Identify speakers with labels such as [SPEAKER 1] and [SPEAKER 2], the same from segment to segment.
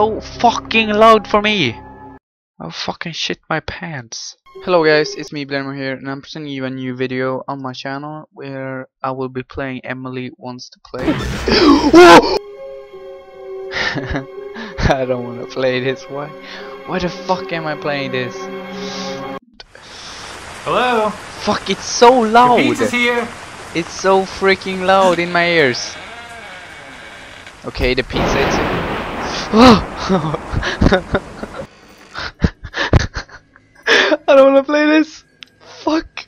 [SPEAKER 1] so fucking loud for me. I'll fucking shit my pants. Hello guys, it's me Blamer here and I'm presenting you a new video on my channel where I will be playing Emily Wants to Play. I don't wanna play this, why? Why the fuck am I playing this?
[SPEAKER 2] Hello?
[SPEAKER 1] Fuck, it's so loud!
[SPEAKER 2] Your pizza's here.
[SPEAKER 1] It's so freaking loud in my ears. Okay, the pizza I don't wanna play this. Fuck.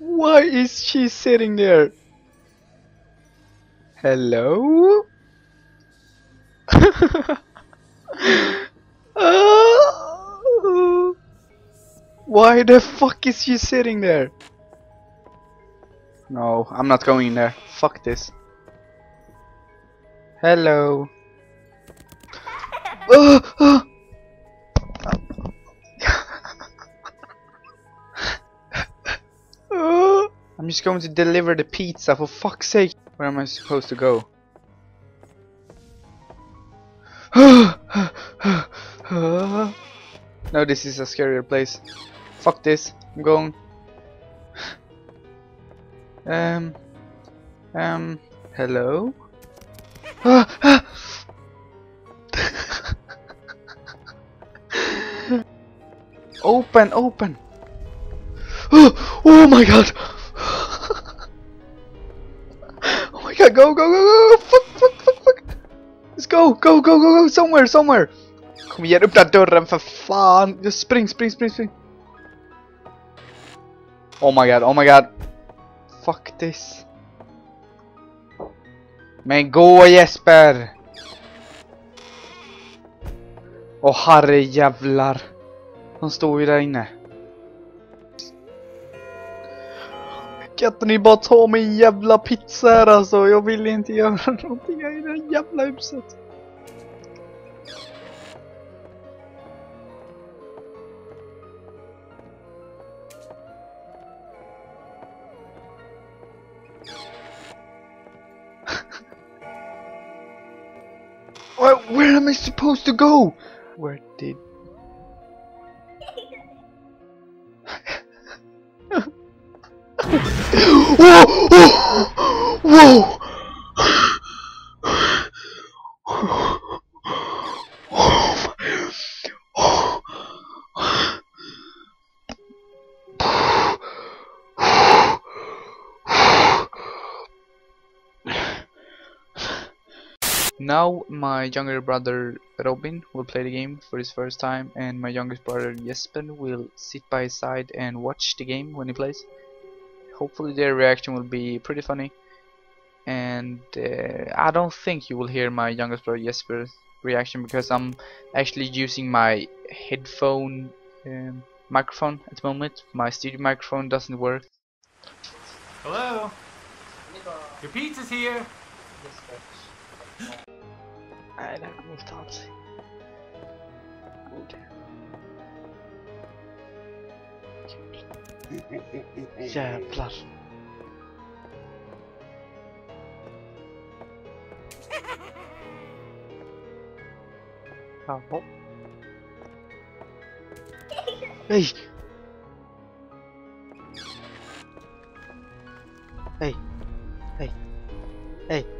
[SPEAKER 1] Why is she sitting there? Hello? Ah. Why the fuck is she sitting there? No, I'm not going in there. Fuck this. Hello. I'm just going to deliver the pizza for fuck's sake. Where am I supposed to go? no, this is a scarier place. Fuck this. I'm going. Um. Um. Hello? open, open. Oh, oh my god. Oh my god, go, go, go, go. Fuck, fuck, fuck, fuck. Let's go, go, go, go, go. Somewhere, somewhere. Kom igen, öppna dörren för fan. Just spring, spring, spring, spring. Oh my god, oh my god. Fuck this. Men gå Jesper! Åh herre jävlar. De står ju där inne. Kan inte ni bara ta min jävla pizza här alltså? Jag vill inte göra någonting här i det här jävla huset. Where, where am I supposed to go? Where did... Whoa! Whoa! Now my younger brother Robin will play the game for his first time and my youngest brother Jesper will sit by his side and watch the game when he plays. Hopefully their reaction will be pretty funny and uh, I don't think you will hear my youngest brother Jesper's reaction because I'm actually using my headphone um, microphone at the moment. My studio microphone doesn't work.
[SPEAKER 2] Hello? Your pizza's here.
[SPEAKER 1] Aynen muhtemelen. Jävlar. Jaha.
[SPEAKER 3] Hey. Hey, hey, hey.